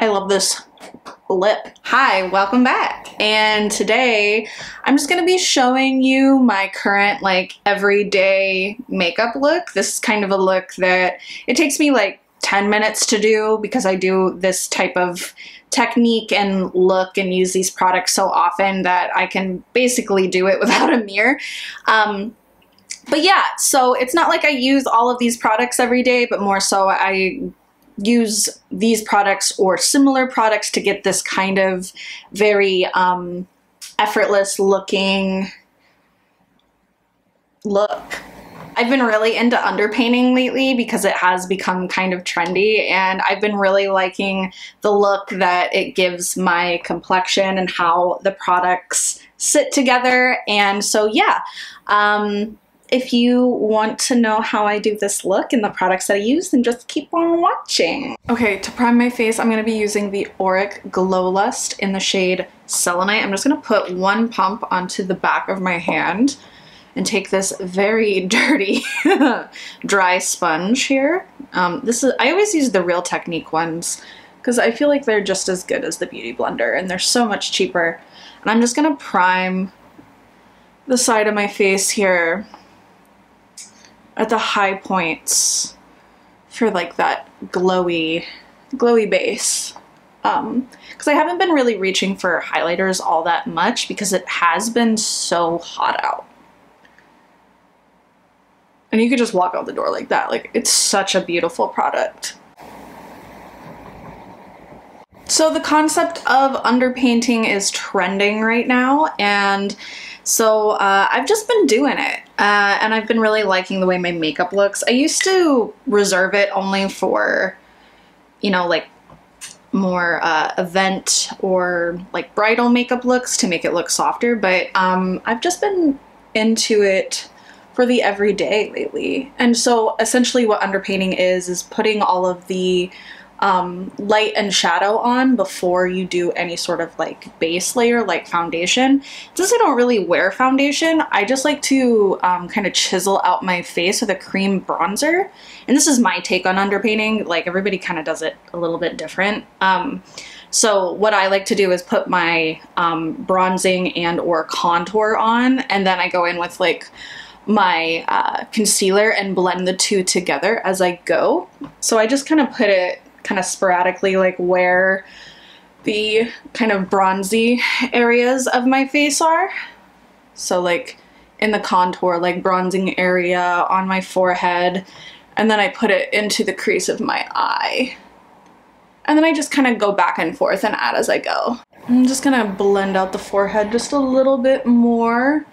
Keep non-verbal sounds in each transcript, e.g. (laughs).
I love this lip. Hi, welcome back. And today I'm just gonna be showing you my current like everyday makeup look. This is kind of a look that it takes me like 10 minutes to do because I do this type of technique and look and use these products so often that I can basically do it (laughs) without a mirror. Um, but yeah, so it's not like I use all of these products every day, but more so I use these products or similar products to get this kind of very um, effortless looking look. I've been really into underpainting lately because it has become kind of trendy and I've been really liking the look that it gives my complexion and how the products sit together and so yeah um, if you want to know how I do this look and the products that I use, then just keep on watching. Okay, to prime my face, I'm going to be using the Auric Glowlust in the shade Selenite. I'm just going to put one pump onto the back of my hand and take this very (laughs) dirty dry sponge here. Um, this is I always use the Real Technique ones because I feel like they're just as good as the Beauty Blender and they're so much cheaper. And I'm just going to prime the side of my face here at the high points for like that glowy, glowy base. Um, because I haven't been really reaching for highlighters all that much because it has been so hot out. And you could just walk out the door like that. Like, it's such a beautiful product. So the concept of underpainting is trending right now, and so uh, I've just been doing it, uh, and I've been really liking the way my makeup looks. I used to reserve it only for, you know, like more uh, event or like bridal makeup looks to make it look softer, but um, I've just been into it for the everyday lately. And so essentially what underpainting is, is putting all of the um, light and shadow on before you do any sort of like base layer like foundation. Since I don't really wear foundation, I just like to um, kind of chisel out my face with a cream bronzer. And this is my take on underpainting. Like everybody kind of does it a little bit different. Um, so what I like to do is put my um, bronzing and or contour on and then I go in with like my uh, concealer and blend the two together as I go. So I just kind of put it kind of sporadically like where the kind of bronzy areas of my face are. So like in the contour, like bronzing area on my forehead, and then I put it into the crease of my eye. And then I just kind of go back and forth and add as I go. I'm just gonna blend out the forehead just a little bit more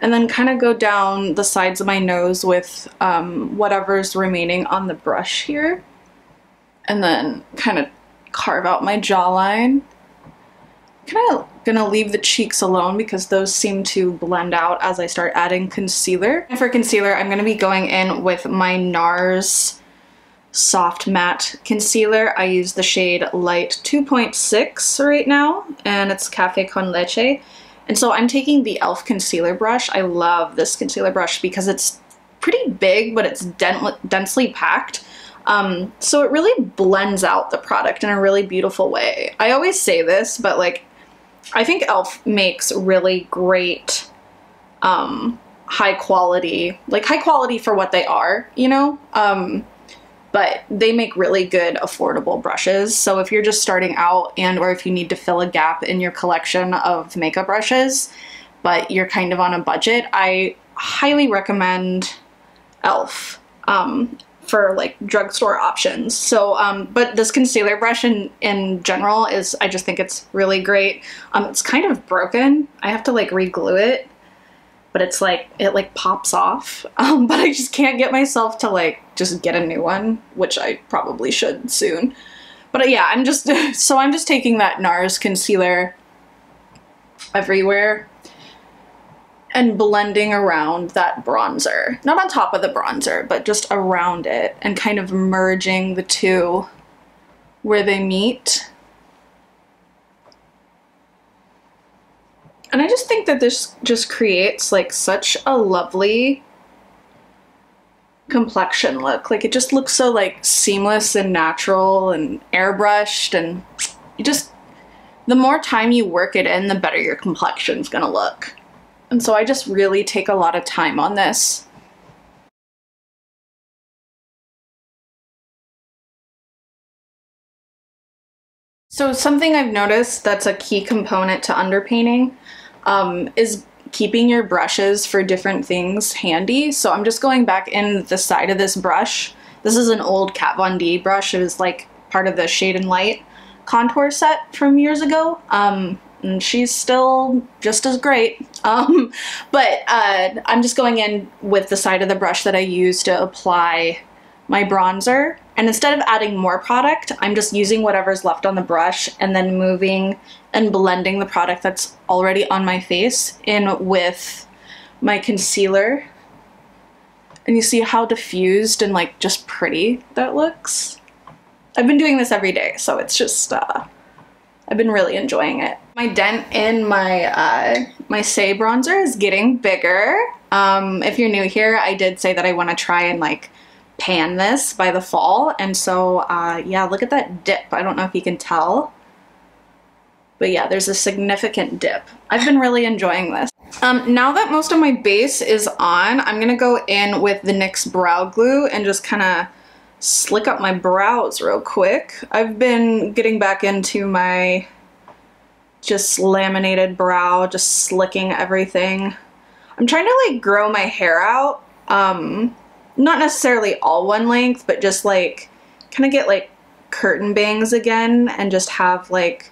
and then kind of go down the sides of my nose with um, whatever's remaining on the brush here and then kind of carve out my jawline. Kind of gonna leave the cheeks alone because those seem to blend out as I start adding concealer. And for concealer, I'm gonna be going in with my NARS Soft Matte Concealer. I use the shade Light 2.6 right now, and it's Cafe Con Leche. And so I'm taking the e.l.f. concealer brush. I love this concealer brush because it's pretty big, but it's densely packed. Um, so it really blends out the product in a really beautiful way. I always say this, but like, I think e.l.f. makes really great, um, high quality, like high quality for what they are, you know? Um, but they make really good affordable brushes. So if you're just starting out and or if you need to fill a gap in your collection of makeup brushes, but you're kind of on a budget, I highly recommend e.l.f. Um, for like drugstore options. So, um, but this concealer brush in, in general is, I just think it's really great. Um, it's kind of broken. I have to like reglue it, but it's like, it like pops off. (laughs) Um, but I just can't get myself to like just get a new one, which I probably should soon. But uh, yeah, I'm just, (laughs) so I'm just taking that NARS concealer everywhere and blending around that bronzer. Not on top of the bronzer, but just around it and kind of merging the two where they meet. And I just think that this just creates like such a lovely complexion look. Like it just looks so like seamless and natural and airbrushed and you just the more time you work it in, the better your complexion's gonna look. And so I just really take a lot of time on this. So something I've noticed that's a key component to underpainting um, is keeping your brushes for different things handy. So I'm just going back in the side of this brush. This is an old Kat Von D brush. It was like part of the Shade and Light contour set from years ago. Um, and she's still just as great. (laughs) Um, but uh, I'm just going in with the side of the brush that I use to apply my bronzer. And instead of adding more product, I'm just using whatever's left on the brush and then moving and blending the product that's already on my face in with my concealer. And you see how diffused and like just pretty that looks? I've been doing this every day, so it's just, uh, I've been really enjoying it. My dent in my, uh, my Saie bronzer is getting bigger. Um, if you're new here, I did say that I want to try and like pan this by the fall. And so, uh, yeah, look at that dip. I don't know if you can tell. But yeah, there's a significant dip. I've been really enjoying this. Um, now that most of my base is on, I'm gonna go in with the NYX Brow Glue and just kind of slick up my brows real quick. I've been getting back into my just laminated brow, just slicking everything. I'm trying to like grow my hair out. Um, not necessarily all one length, but just like kind of get like curtain bangs again and just have like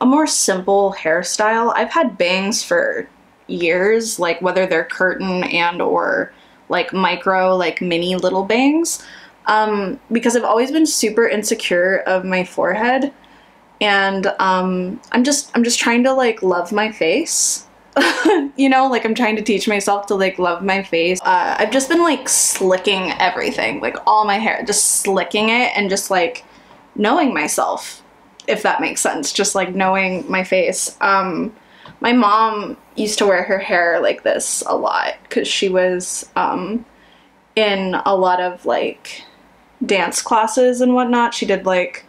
a more simple hairstyle. I've had bangs for years, like whether they're curtain and or like micro, like mini little bangs um, because I've always been super insecure of my forehead and um, I'm just I'm just trying to like love my face. (laughs) you know, like I'm trying to teach myself to like love my face. Uh, I've just been like slicking everything, like all my hair, just slicking it and just like knowing myself, if that makes sense. Just like knowing my face. Um, my mom used to wear her hair like this a lot because she was um, in a lot of like dance classes and whatnot. She did like,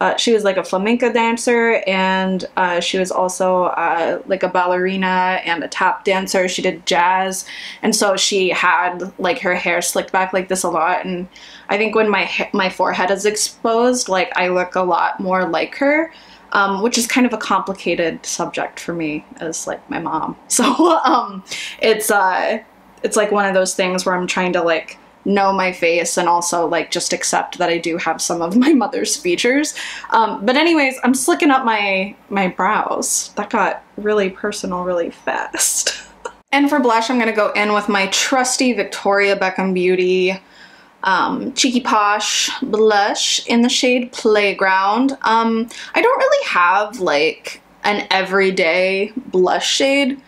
uh, she was like a flamenco dancer and uh, she was also uh, like a ballerina and a tap dancer. She did jazz. And so she had like her hair slicked back like this a lot. And I think when my, my forehead is exposed, like I look a lot more like her. Um, which is kind of a complicated subject for me as like my mom. (laughs) So um, it's uh, it's like one of those things where I'm trying to like know my face and also like just accept that I do have some of (laughs) my mother's features. Um, but anyways, I'm slicking up my, my brows. That got really personal really fast. (laughs) and for blush, I'm gonna go in with my trusty Victoria Beckham Beauty um, Cheeky Posh blush in the shade Playground. Um, I don't really have like an everyday blush shade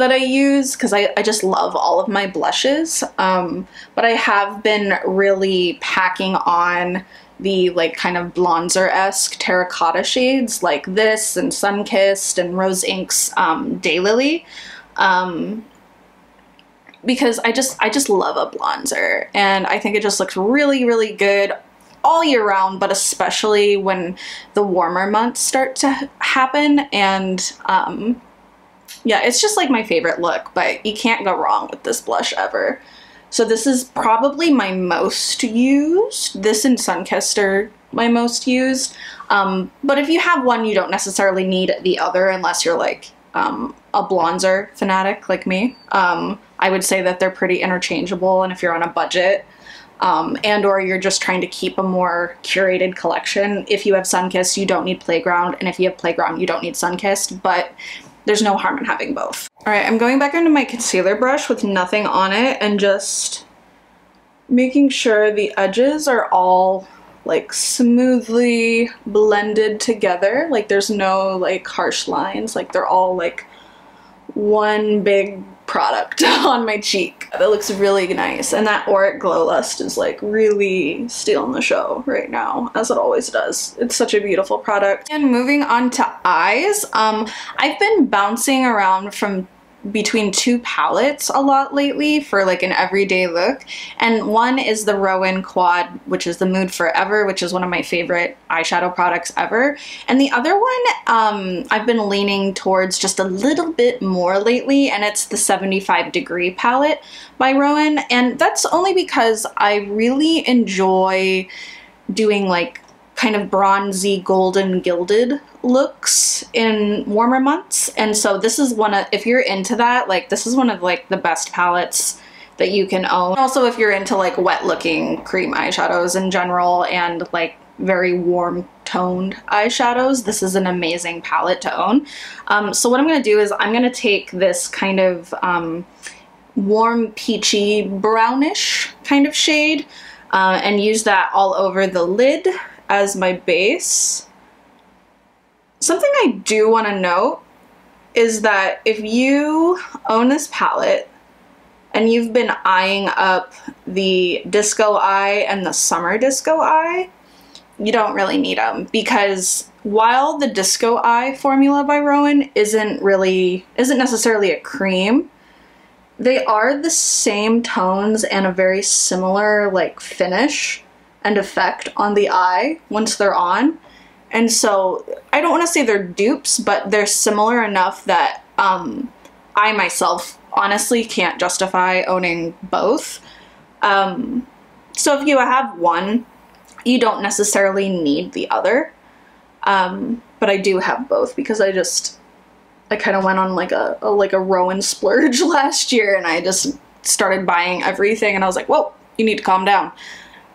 that I use because I, I just love all of my blushes. Um, but I have been really packing on the like kind of bronzer-esque terracotta shades like this and Sunkissed and Rose Inc's um, Daylily. Um, because I just I just love a bronzer and I think it just looks really really good all year round but especially when the warmer months start to happen and um, yeah, it's just like my favorite look, but you can't go wrong with this blush ever. So this is probably my most used. This and Sunkissed are my most used. Um, but if you have one, you don't necessarily need the other unless you're like um, a bronzer fanatic like me. Um, I would say that they're pretty interchangeable and if you're on a budget um, and or you're just trying to keep a more curated collection, if you have Sunkissed, you don't need Playground and if you have Playground, you don't need Sunkissed. But there's no harm in having both. All right, I'm going back into my concealer brush with nothing on it and just making sure the edges are all like smoothly blended together. Like there's no like harsh lines, like they're all like one big product (laughs) on my cheek. That looks really nice. And that Auric Glowlust is like really stealing the show right now, as it always does. It's such a beautiful product. And moving on to eyes, um, I've been bouncing around from between two palettes a lot lately for like an everyday look. And one is the Roen Quad, which is the Mood Forever, which is one of my favorite eyeshadow products ever. And the other one, um, I've been leaning towards just a little bit more lately, and it's the 75 Degree palette by Roen. And that's only because I really enjoy doing like kind of bronzy golden gilded looks in warmer months. And so this is one of if you're into that like this is one of like the best palettes that you can own. Also if you're into like wet looking cream eyeshadows in general and like very warm toned eyeshadows this is an amazing palette to own. Um, so what I'm gonna do is I'm gonna take this kind of um, warm peachy brownish kind of shade uh, and use that all over the lid as my base. Something I do want to note is that if you own this palette and you've been eyeing up the disco eye and the summer disco eye, you don't really need them because while the disco eye formula by Roen isn't really isn't necessarily a cream, they are the same tones and a very similar like finish and effect on the eye once they're on. And so I don't want to say they're dupes, but they're similar enough that um, I myself honestly can't justify owning both. Um, so if you have one, you don't necessarily need the other. Um, but I do have both because I just I kind of went on like a, a like a Roen splurge (laughs) last year and I just started buying everything and I was like, whoa, you need to calm down.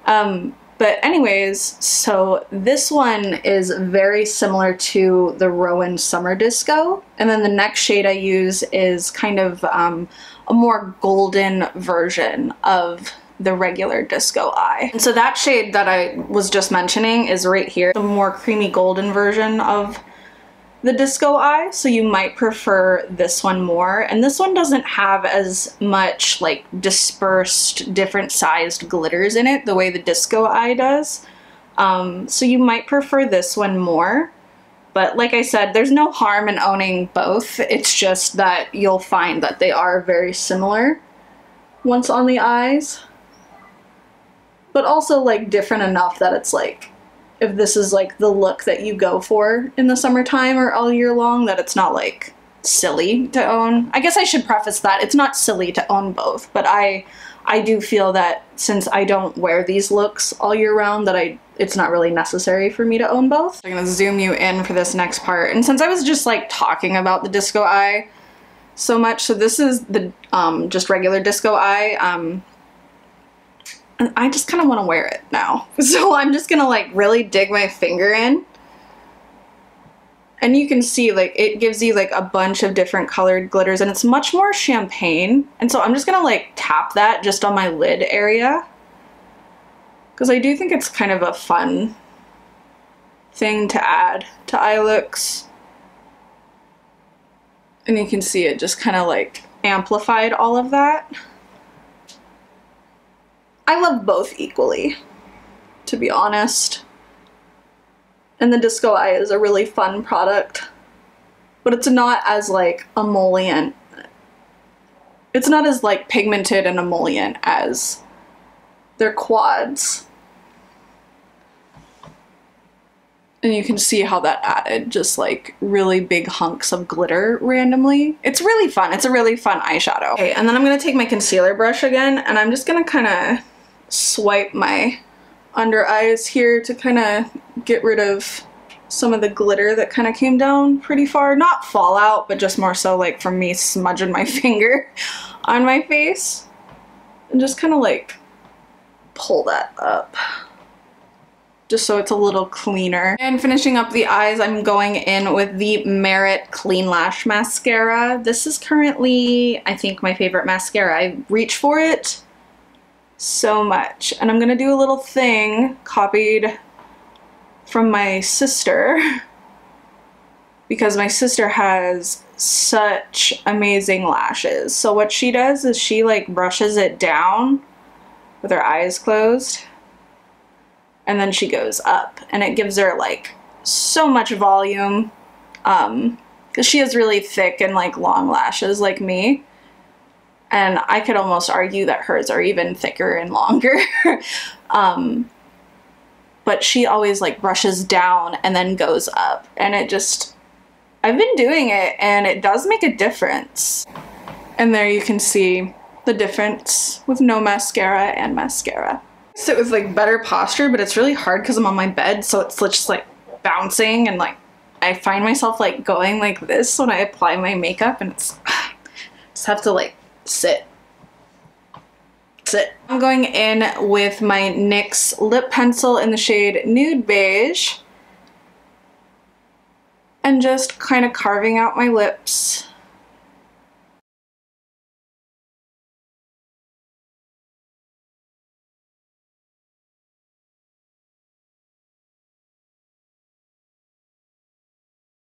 Um, but anyways, so this one is very similar to the Roen Summer Disco. And then the next shade I use is kind of um, a more golden version of the regular disco eye. And so that shade that I was just mentioning is right here, the more creamy golden version of the disco eye, so you might prefer this one more. And this one doesn't have as much like dispersed, different sized glitters in it the way the disco eye does. Um, so you might prefer this one more. But like I said, there's no harm in owning both. It's just that you'll find that they are very similar once on the eyes. But also like different enough that it's like if this is like the look that you go for in the summertime or all year long, that it's not like silly to own. I guess I should preface that it's not silly to own both, but I I do feel that since I don't wear these looks all year round that I it's not really necessary for me to own both. I'm gonna zoom you in for this next part. And since I was just like talking about the disco eye so much, so this is the um, just regular disco eye. Um, and I just kind of want to wear it now. (laughs) So I'm just gonna like really dig my finger in. And you can see like it gives you like a bunch of different colored glitters and it's much more champagne. And so I'm just gonna like tap that just on my lid area. Because I do think it's kind of a fun thing to add to eye looks. And you can see it just kind of like amplified all of that. I love both equally, to be honest. And the Disco Eye is a really fun product, but it's not as like emollient. It's not as like pigmented and emollient as their quads. And you can see how that added just like really big hunks of glitter randomly. It's really fun. It's a really fun eyeshadow. Okay, and then I'm gonna take my concealer brush again and I'm just gonna kind of swipe my under eyes here to kind of get rid of some of the glitter that kind of came down pretty far. Not fallout, but just more so like from me smudging my (laughs) finger on my face. And just kind of like pull that up just so it's a little cleaner. And finishing up the eyes, I'm going in with the Merit Clean Lash Mascara. This is currently, I think, my favorite mascara. I reach for it so much. And I'm gonna do a little thing copied from my sister (laughs) because my sister has such amazing lashes. So what she does is she like brushes it down with her eyes closed and then she goes up and it gives her like so much volume. Um, Because she has really thick and like long lashes like me. And I could almost argue that hers are even thicker and longer. (laughs) um, but she always like brushes down and then goes up. And it just, I've been doing it and it does make a difference. And there you can see the difference with no mascara and mascara. So it was like better posture, but it's really hard because I'm on my bed, so it's just like bouncing and like I find myself like going like this when I apply my makeup and it's (sighs) just have to like sit. Sit. I'm going in with my NYX lip pencil in the shade Nude Beige and just kind of carving out my lips.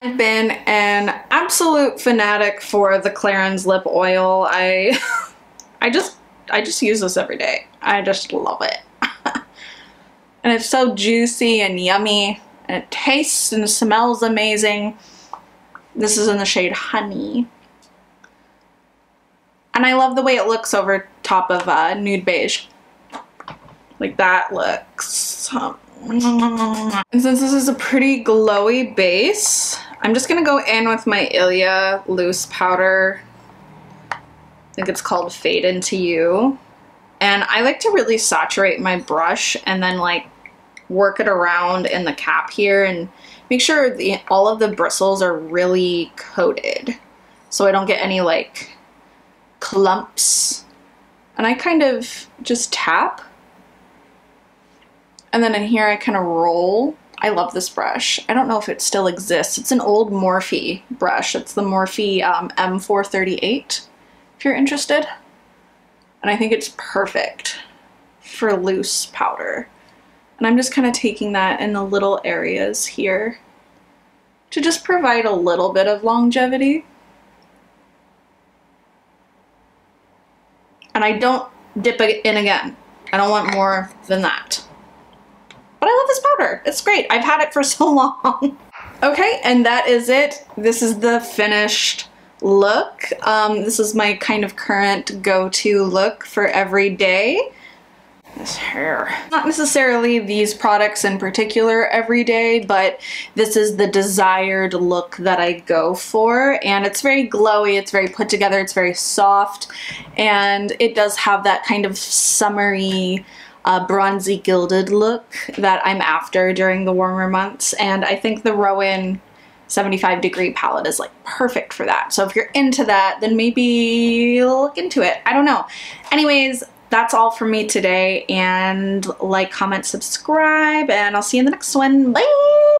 I've been an absolute fanatic for the Clarins lip oil. I (laughs) I just I just use this every day. I just love it. (laughs) and it's so juicy and yummy and it tastes and smells amazing. This is in the shade Honey. And I love the way it looks over top of uh, Nude Beige. Like that looks... Um, and since this is a pretty glowy base, I'm just gonna go in with my Ilia loose powder. I think it's called Fade Into You. And I like to really saturate my brush and then like work it around in the cap here and make sure the, all of the bristles are really coated so I don't get any like clumps. And I kind of just tap and then in here I kind of roll I love this brush. I don't know if it still exists. It's an old Morphe brush. It's the Morphe um, M438, if you're interested. And I think it's perfect for loose powder. And I'm just kind of taking that in the little areas here to just provide a little bit of longevity. And I don't dip it in again. I don't want more than that. But I love this powder. It's great. I've had it for (laughs) so long. okay, and that is it. This is the finished look. Um, this is my kind of current go-to look for every day. This hair. Not necessarily these products in particular every day, but this is the desired look that I go for. And it's very glowy, it's very put together, it's very soft, and it does have that kind of summery, uh, bronzy gilded look that I'm after during the warmer months. And I think the Roen 75 degree palette is like perfect for that. So if you're into that, then maybe look into it. I don't know. Anyways, that's all for me today and like, comment, subscribe, and I'll see you in the next one. Bye!